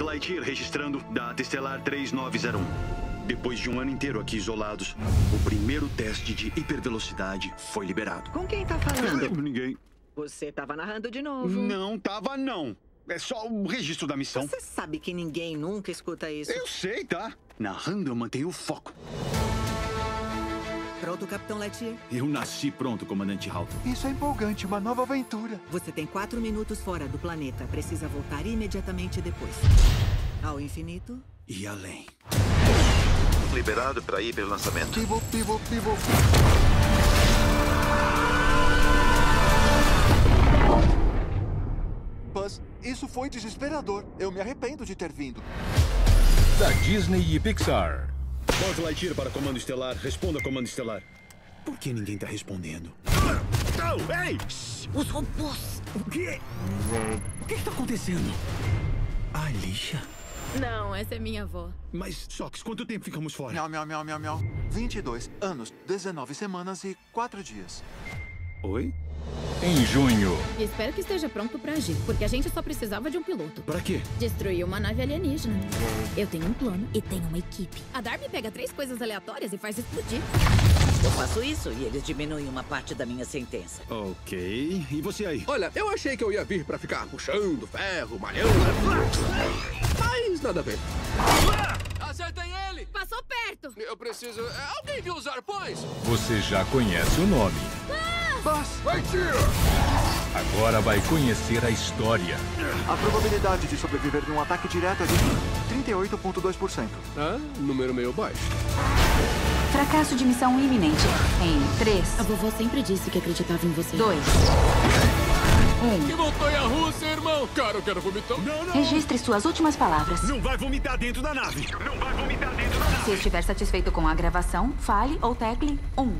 Lightyear registrando data estelar 3901. Depois de um ano inteiro aqui isolados, o primeiro teste de hipervelocidade foi liberado. Com quem tá falando? Ninguém. Você tava narrando de novo. Não tava, não. É só o registro da missão. Você sabe que ninguém nunca escuta isso. Eu sei, tá? Narrando, eu mantenho o foco. Pronto, Capitão Lightyear? Eu nasci pronto, Comandante Halton. Isso é empolgante, uma nova aventura. Você tem quatro minutos fora do planeta. Precisa voltar imediatamente depois. Ao infinito E além. Liberado para hiperlançamento. Pivo, pivo, pivo. Buzz, isso foi desesperador. Eu me arrependo de ter vindo. Da Disney e Pixar. Buzz Lightyear para Comando Estelar. Responda, Comando Estelar. Por que ninguém tá respondendo? Não! Ei! Os robôs! O quê? O que está acontecendo? Alicia? Não, essa é minha avó. Mas, Sox, quanto tempo ficamos fora? Miau, miau, miau, miau, miau. 22 anos, 19 semanas e 4 dias. Oi? Em junho, Espero que esteja pronto pra agir, porque a gente só precisava de um piloto. Pra quê? Destruir uma nave alienígena. Eu tenho um plano e tenho uma equipe. A Darby pega três coisas aleatórias e faz explodir. Eu faço isso e eles diminuem uma parte da minha sentença. Ok. E você aí? Olha, eu achei que eu ia vir pra ficar puxando ferro, malhando. Mas nada a ver. Acertem ele! Passou perto! Eu preciso. Alguém viu os arpões? você já conhece o nome. Buzz, Agora vai conhecer a história. a probabilidade de sobreviver num ataque direto é de 38,2%. Ah, número meio baixo. Fracasso de missão iminente. Em 3, A vovó sempre disse que acreditava em você. 2, Que montanha russa, irmão! Cara, eu quero vomitar. Não, não! Registre suas últimas palavras. Não vai vomitar dentro da nave! Não vai vomitar dentro da nave! Se estiver satisfeito com a gravação, fale ou tecle 1.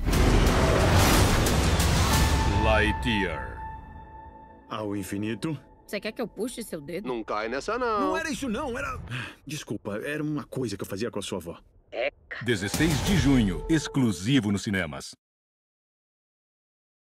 Lightyear. Ao infinito? Você quer que eu puxe seu dedo? Não cai nessa, não. Não era isso, não. Era. Desculpa, era uma coisa que eu fazia com a sua avó. 16 de junho, exclusivo nos cinemas.